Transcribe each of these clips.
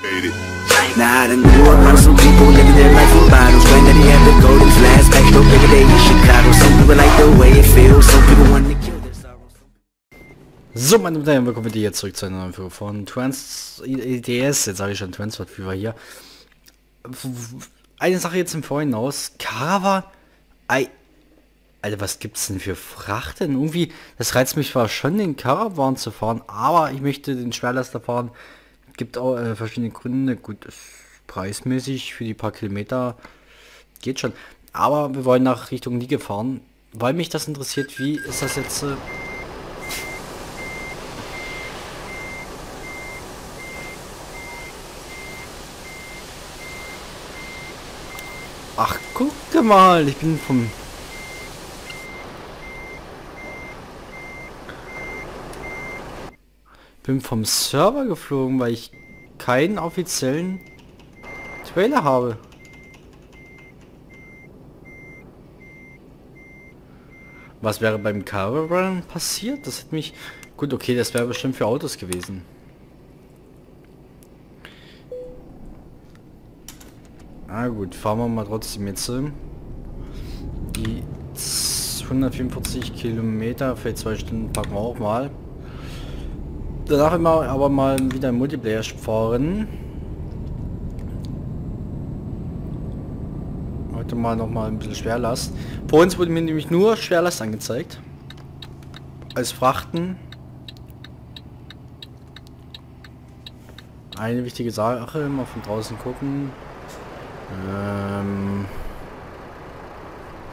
Nah, I done grew around some people living their life in bottles Granddaddy had the golden flask, back no bigger day in Chicago Some people like the way it feels, some people want to kill their sorrows So, meine Damen und Herren, willkommen wieder zurück zu einer neuen Folge von Trans ETS. Jetzt sage ich schon Transport Fever hier. Eine Sache jetzt im Vorhinaus. Caravan. Ei. Alter, was gibt's denn für Frachten? Irgendwie, das reizt mich zwar schon, den Caravan zu fahren, aber ich möchte den Schwerlaster fahren. Gibt auch äh, verschiedene Gründe. Gut, preismäßig für die paar Kilometer geht schon. Aber wir wollen nach Richtung Liege fahren, weil mich das interessiert. Wie ist das jetzt? Äh, Ach, guck mal, ich bin vom... Bin vom Server geflogen, weil ich keinen offiziellen Trailer habe. Was wäre beim Caravan passiert? Das hat mich... Gut, okay, das wäre bestimmt für Autos gewesen. Ah gut, fahren wir mal trotzdem jetzt. Die 144 Kilometer für zwei Stunden packen wir auch mal. Danach immer aber mal wieder Multiplayer fahren. Heute mal noch mal ein bisschen Schwerlast. Vor uns wurde mir nämlich nur Schwerlast angezeigt. Als Frachten. Eine wichtige Sache, mal von draußen gucken. Ähm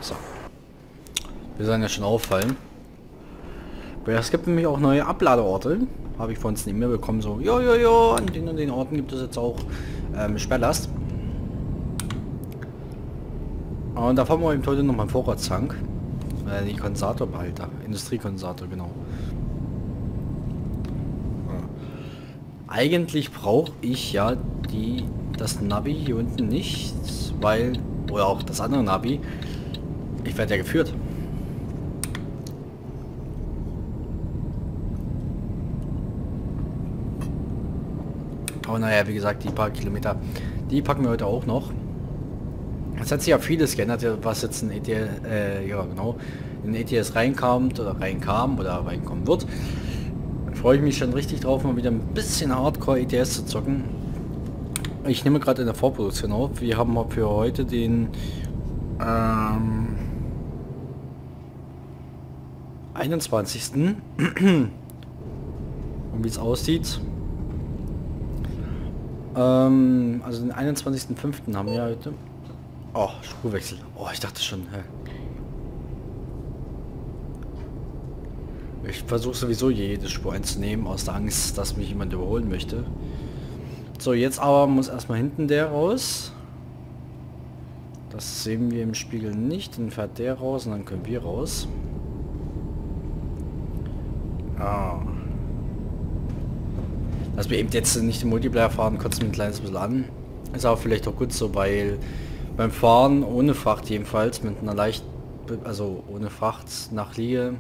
so. Wir sollen ja schon auffallen. Es gibt nämlich auch neue Abladeorte. Habe ich von uns nicht mehr bekommen. So, jo, jo, jo, an den und den Orten gibt es jetzt auch ähm, Sperrlast. Und da fahren wir eben heute noch mal einen Vorratstank. Äh, die Kondensatorbehalter. Industriekondensator, genau. Eigentlich brauche ich ja die das Navi hier unten nicht, weil, oder auch das andere Navi, ich werde ja geführt. Aber naja, wie gesagt, die paar Kilometer, die packen wir heute auch noch. Es hat sich ja vieles geändert, was jetzt in ETS, äh, ja genau, in ETS reinkam oder reinkam oder reinkommen wird. Freue ich mich schon richtig drauf, mal wieder ein bisschen Hardcore ETS zu zocken. Ich nehme gerade in der Vorproduktion auf. Wir haben für heute den ähm, 21. Und wie es aussieht. Ähm, also den 21.05. haben wir heute. Oh, Spurwechsel. Oh, ich dachte schon. Hä? Ich versuche sowieso jede Spur einzunehmen, aus der Angst, dass mich jemand überholen möchte. So, jetzt aber muss erstmal hinten der raus. Das sehen wir im Spiegel nicht. Dann fährt der raus und dann können wir raus. Ah. Dass wir eben jetzt nicht im Multiplayer fahren, kurz ein kleines bisschen an. Ist aber vielleicht auch gut so, weil beim Fahren ohne Fracht jedenfalls mit einer leicht, also ohne Fracht nach Liege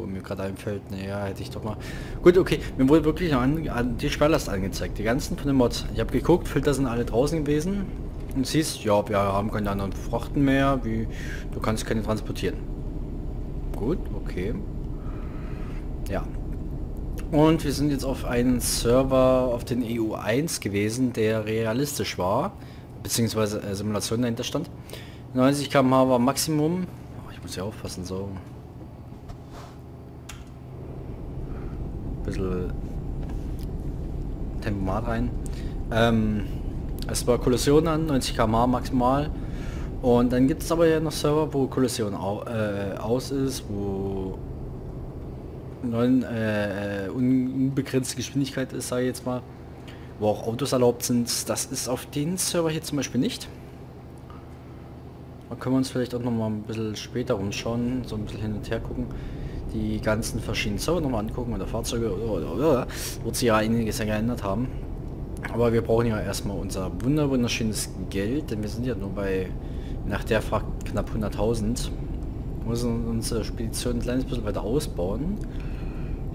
wo mir gerade einfällt, naja, hätte ich doch mal... Gut, okay, mir wurde wirklich an, an die Schwerlast angezeigt, die ganzen von den Mods. Ich habe geguckt, Filter sind alle draußen gewesen. Und siehst, ja, wir haben keine anderen Frachten mehr, wie du kannst keine transportieren. Gut, okay. Ja. Und wir sind jetzt auf einen Server auf den EU1 gewesen, der realistisch war, beziehungsweise äh, Simulation dahinter stand. 90 km/h war Maximum. Oh, ich muss ja aufpassen, so bisschen Tempomat rein. Ähm, es war Kollision an, 90 km maximal. Und dann gibt es aber ja noch Server, wo Kollision au, äh, aus ist, wo neun, äh, unbegrenzte Geschwindigkeit ist, sage ich jetzt mal, wo auch Autos erlaubt sind. Das ist auf den Server hier zum Beispiel nicht. Da können wir uns vielleicht auch noch mal ein bisschen später umschauen, so ein bisschen hin und her gucken die ganzen verschiedenen Server nochmal angucken oder Fahrzeuge oder, oder, oder wird sich ja einiges ja geändert haben. Aber wir brauchen ja erstmal unser wunder wunderschönes Geld, denn wir sind ja nur bei nach der Fahrt knapp 100.000. Müssen unsere Spedition ein kleines bisschen weiter ausbauen.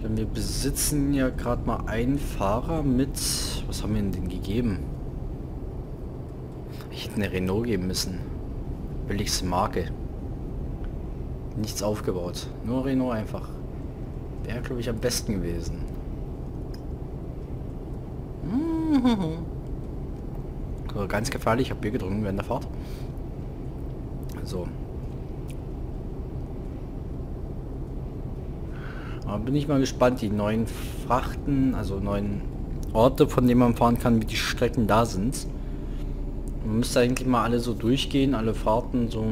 Wir besitzen ja gerade mal einen Fahrer mit... Was haben wir denn gegeben? Ich hätte eine Renault geben müssen. Billigste Marke. Nichts aufgebaut. Nur Renault einfach. Wäre, glaube ich, am besten gewesen. Ganz gefährlich. Ich habe Bier getrunken während der Fahrt. So. Aber bin ich mal gespannt, die neuen Frachten, also neuen Orte, von denen man fahren kann, wie die Strecken da sind. Man müsste eigentlich mal alle so durchgehen, alle Fahrten so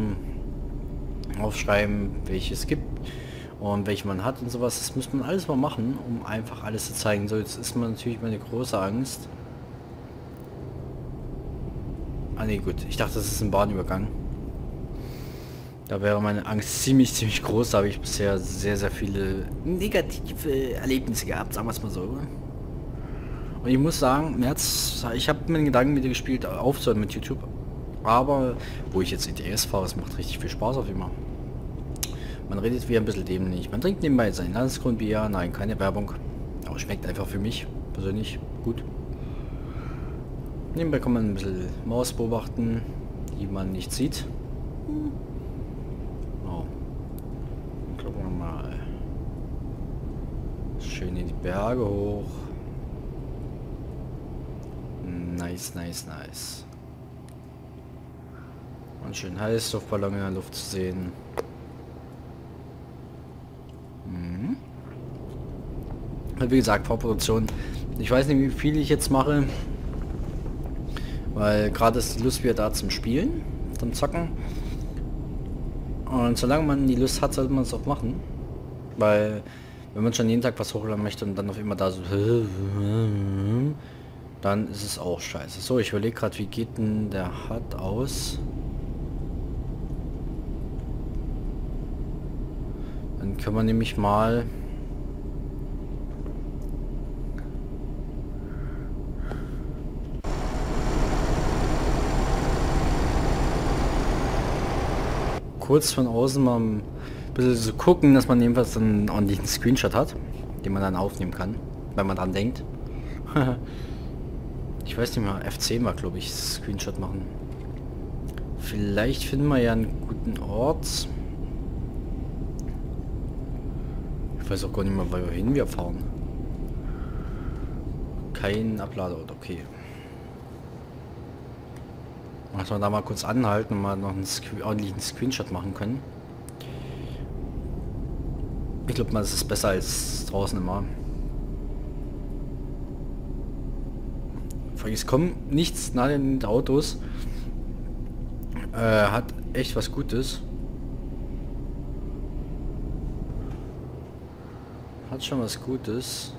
aufschreiben, welche es gibt und welche man hat und sowas. Das muss man alles mal machen, um einfach alles zu zeigen. So, jetzt ist man natürlich meine große Angst. Ah ne, gut. Ich dachte, das ist ein Bahnübergang. Da wäre meine Angst ziemlich, ziemlich groß. Da habe ich bisher sehr, sehr viele negative Erlebnisse gehabt, sagen wir es mal so. Und ich muss sagen, März, ich habe mir den Gedanken wieder gespielt, aufzuhören mit YouTube. Aber wo ich jetzt ETS fahre, es macht richtig viel Spaß auf immer. Man redet wie ein bisschen dämlich. Man trinkt nebenbei sein Landesgrundbier. Nein, keine Werbung. Aber schmeckt einfach für mich persönlich gut. Nebenbei kann man ein bisschen Maus beobachten, die man nicht sieht. Oh. Gucken wir mal. Schön in die Berge hoch. Nice, nice, nice. Und schön Heißluftballon in der Luft zu sehen. Mhm. Wie gesagt, Vorproduktion. Ich weiß nicht, wie viel ich jetzt mache. Weil gerade ist die Lust wieder da zum Spielen, zum Zocken. Und solange man die Lust hat, sollte man es auch machen. Weil wenn man schon jeden Tag was hochladen möchte und dann auf immer da so dann ist es auch scheiße. So, ich überlege gerade, wie geht denn der HUD aus? Dann können wir nämlich mal kurz von außen mal bisschen so gucken, dass man jedenfalls einen ordentlichen Screenshot hat, den man dann aufnehmen kann, wenn man dran denkt. ich weiß nicht mehr, F10 war glaube ich Screenshot machen. Vielleicht finden wir ja einen guten Ort. Ich weiß auch gar nicht mehr, wohin wir fahren. Kein Abladeort, okay. Dass wir da mal kurz anhalten und mal noch einen ordentlichen Screenshot machen können. Ich glaube mal, das ist besser als draußen immer. Es kommt nichts nach den Autos. Äh, hat echt was Gutes. Hat schon was Gutes.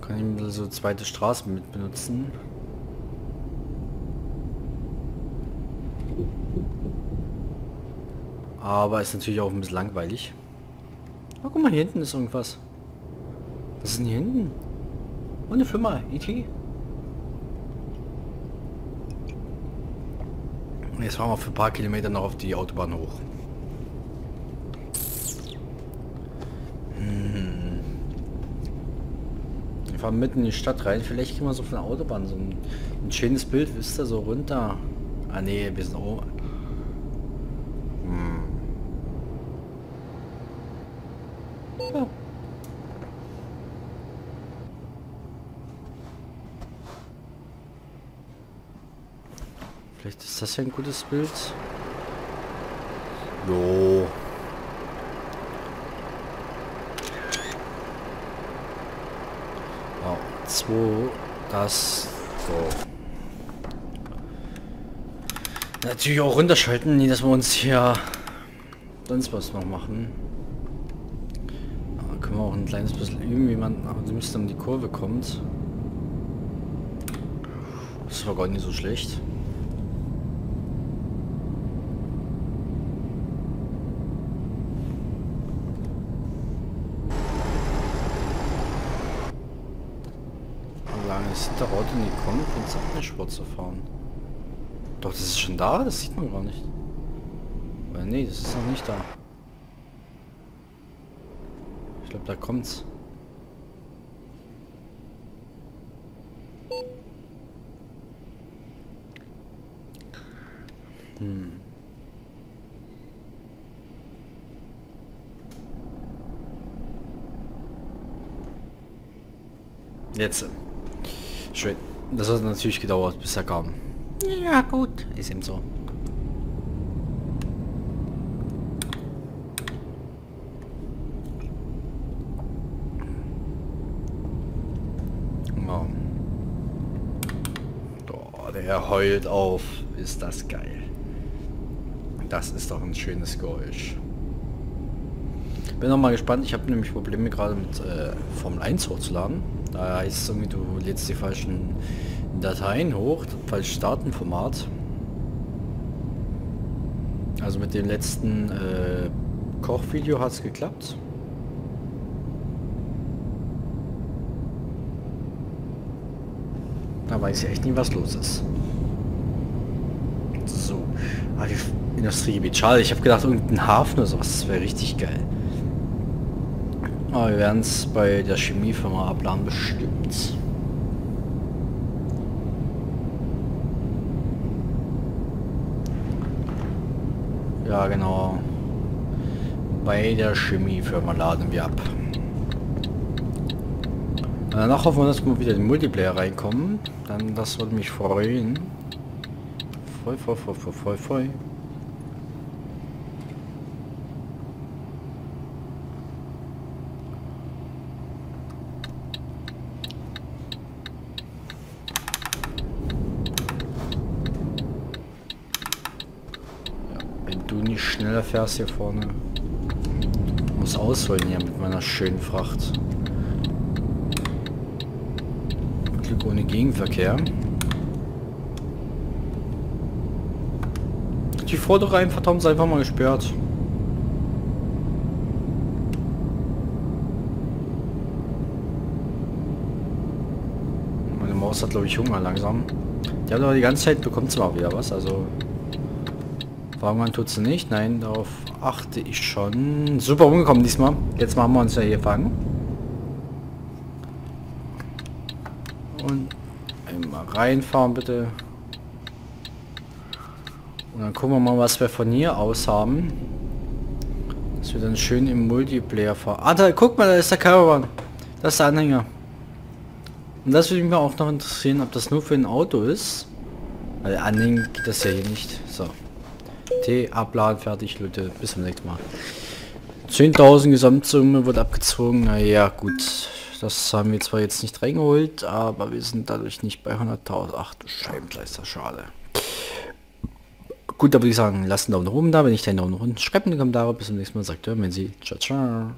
Kann ich so zweite Straße mit benutzen. Aber ist natürlich auch ein bisschen langweilig. Oh, guck mal, hier hinten ist irgendwas. Was ist denn hier hinten? Und eine Firma, E.T. Jetzt fahren wir für ein paar Kilometer noch auf die Autobahn hoch. fahren mitten in die Stadt rein. Vielleicht kriegen wir so von der Autobahn so ein, ein schönes Bild, wisst ihr, so runter. Ah nee, wir sind oben. Vielleicht ist das ja ein gutes Bild. Jo. 2, das so. Natürlich auch runterschalten, nie dass wir uns hier sonst was noch machen. Da können wir auch ein kleines bisschen üben, wie man aber müsste um die Kurve kommt. Das war gar nicht so schlecht. ist der Kommen, von Sachsensport zu fahren. Doch, das ist schon da? Das sieht man gar nicht. Weil nee, das ist noch nicht da. glaube, da kommt's. Hm. Jetzt. Schön. Das hat natürlich gedauert, bis er kam. Ja gut, ist eben so. Oh. Oh, der heult auf. Ist das geil. Das ist doch ein schönes Geräusch. Bin noch mal gespannt. Ich habe nämlich Probleme gerade mit äh, Formel 1 hochzuladen. Da heißt es irgendwie, du lädst die falschen Dateien hoch, falsches Datenformat. Also mit dem letzten äh, Kochvideo hat es geklappt. Da weiß ich echt nicht, was los ist. So. Ah, die Industriegebiet. Schade, ich habe gedacht, irgendein Hafen oder sowas. Das wäre richtig geil. Aber wir werden es bei der Chemiefirma abladen bestimmt. Ja, genau. Bei der Chemiefirma laden wir ab. Danach hoffen wir, dass wir wieder in den Multiplayer reinkommen. Dann das würde mich freuen. Voll, voll, voll, voll, voll, voll. Schneller fährst hier vorne. Muss ausholen hier mit meiner schönen Fracht. Glück ohne Gegenverkehr. Die vordere Einfahrt haben sie einfach mal gesperrt. Meine Maus hat glaube ich Hunger langsam. Die hat aber die ganze Zeit bekommt zwar wieder was, also Irgendwann tut sie nicht. Nein, darauf achte ich schon. Super umgekommen diesmal. Jetzt machen wir uns ja hier fangen. Und einmal reinfahren bitte. Und dann gucken wir mal, was wir von hier aus haben. Dass wir dann schön im Multiplayer fahren. Ah, da, guck mal, da ist der Caravan. Das ist der Anhänger. Und das würde mich auch noch interessieren, ob das nur für ein Auto ist. Weil anhängen geht das ja hier nicht. So. T abladen, fertig, Leute. Bis zum nächsten Mal. 10.000 Gesamtsumme wird abgezogen. Naja, gut. Das haben wir zwar jetzt nicht reingeholt, aber wir sind dadurch nicht bei 100.000. Ach du Scheibenkleister, schade. Gut, da würde ich sagen, lasst einen Daumen nach oben da, wenn ich den Daumen nach unten. Schreibt in die Kommentare. Bis zum nächsten Mal. Sagt ja, wenn Sie. Ciao, ciao.